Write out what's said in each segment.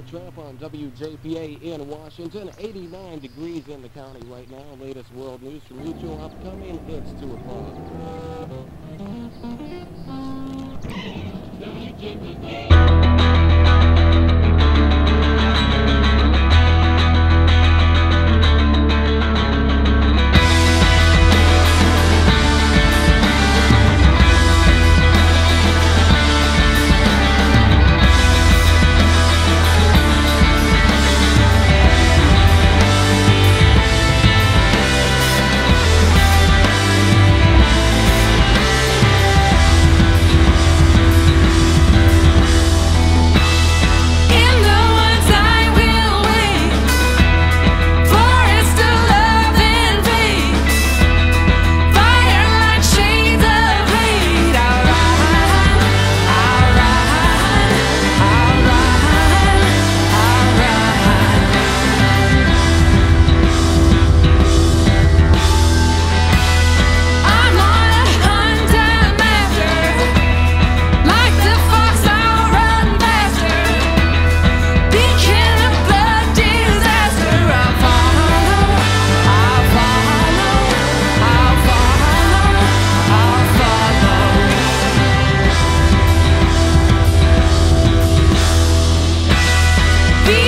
Trap on WJPA in Washington. 89 degrees in the county right now. Latest world news from Mutual upcoming. It's 2 o'clock. WJPA.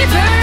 keep.